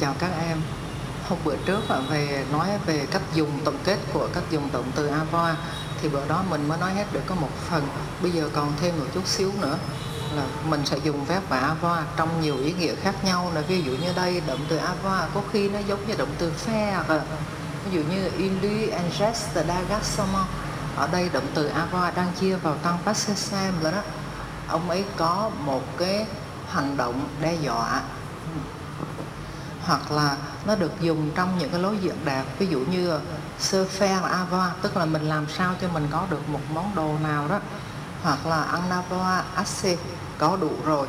chào các em. Học buổi trước về nói về cách dùng tổng kết của cách dùng động từ avoir thì bữa đó mình mới nói hết được có một phần. Bây giờ còn thêm một chút xíu nữa, là mình sẽ dùng phép và avoir trong nhiều ý nghĩa khác nhau là ví dụ như đây, động từ avoir có khi nó giống như động từ faire à. ví dụ như il lui un ở đây động từ avoir đang chia vào tăng passesem rồi đó. Ông ấy có một cái hành động đe dọa hoặc là nó được dùng trong những cái lối diện đạt. Ví dụ như sơ phe là ava, tức là mình làm sao cho mình có được một món đồ nào đó, hoặc là ăn asse có đủ rồi.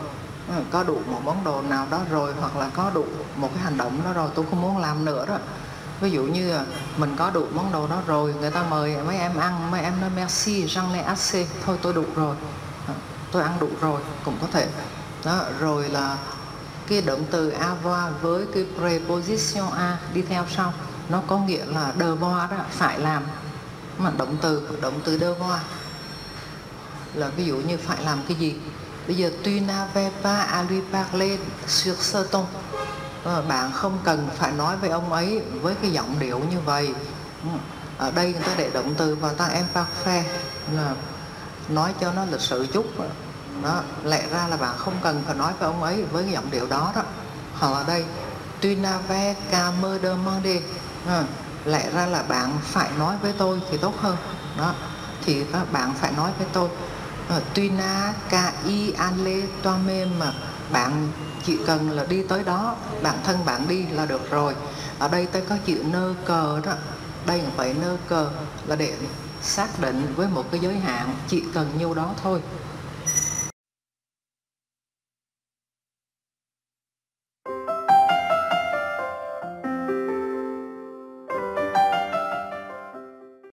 Ừ, có đủ một món đồ nào đó rồi, hoặc là có đủ một cái hành động đó rồi, tôi không muốn làm nữa đó. Ví dụ như ờ, mình có đủ món đồ đó rồi, người ta mời mấy em ăn, mấy em nói merci, j'en ai assez, thôi tôi đủ rồi. Ờ, tôi ăn đủ rồi, cũng có thể. Đó, rồi là cái động từ avoir với cái preposition a đi theo sau. Nó có nghĩa là devoir đó, phải làm. Mà động từ động từ devoir là ví dụ như phải làm cái gì? Bây giờ tu n'avais pas à lui parler sur ce ton. Ờ, bạn không cần phải nói với ông ấy với cái giọng điệu như vậy. Ở đây người ta để động từ vào tăng em parfait là nói cho nó lịch sự chút đó lẽ ra là bạn không cần phải nói với ông ấy với cái giọng điệu đó đó. Hoặc ở đây tu n'avais qu'à me à, ờ, lẽ ra là bạn phải nói với tôi thì tốt hơn. Đó thì các bạn phải nói với tôi tuy na ca y an lê toa mê mà bạn chỉ cần là đi tới đó bản thân bạn đi là được rồi. Ở đây tôi có chữ nơ cờ đó. Đây phải nơ cờ là để xác định với một cái giới hạn chỉ cần nhiêu đó thôi.